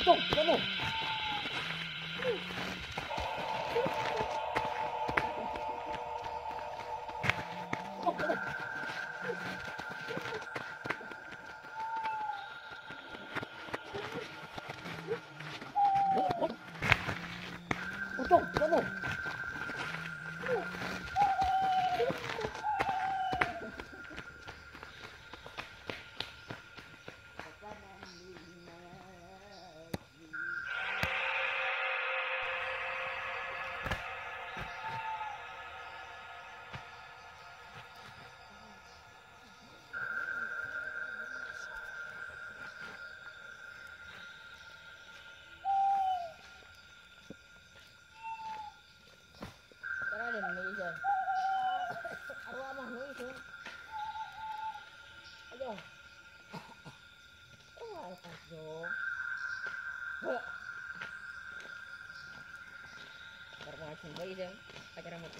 Aku 动 Kang Asno. Kok kasih, Pak Ida. Acara mau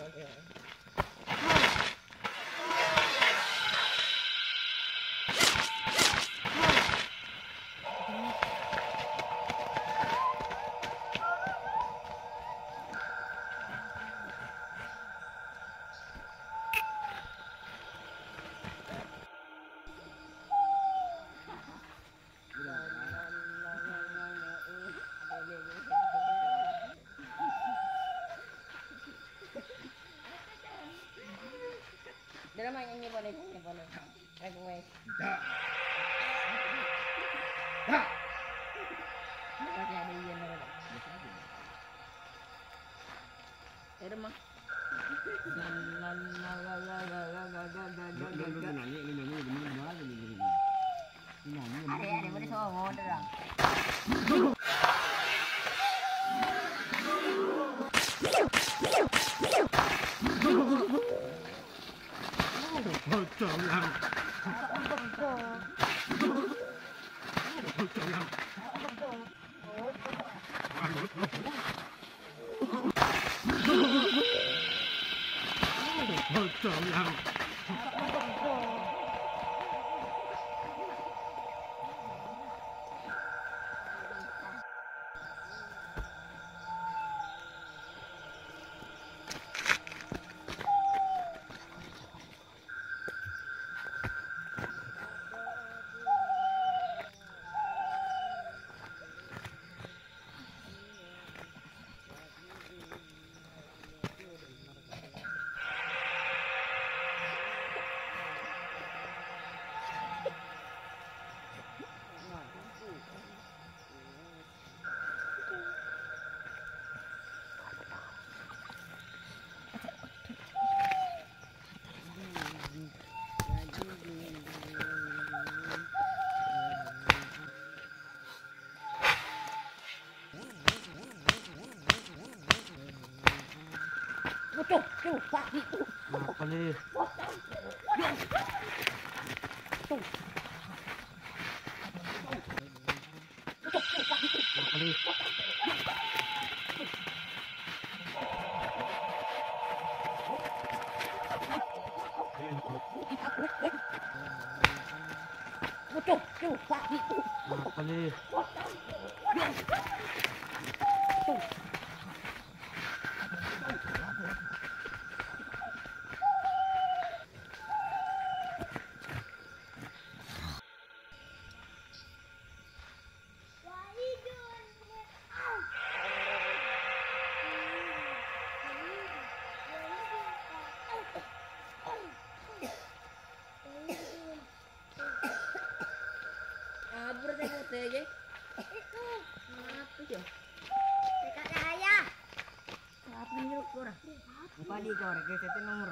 Dia nama nyanyi boleh, nyanyi boleh. Aku wes. Pakai ada iyan na wala. Pero mah. Ada ada boleh 我走了，我走了。Tuh, tuh, Pak. Tuh. Nakali. Nakali. Tuh, tuh, Pak. Apa ya? Dekat saya. Apa ni rokok ora? Apa ni nomor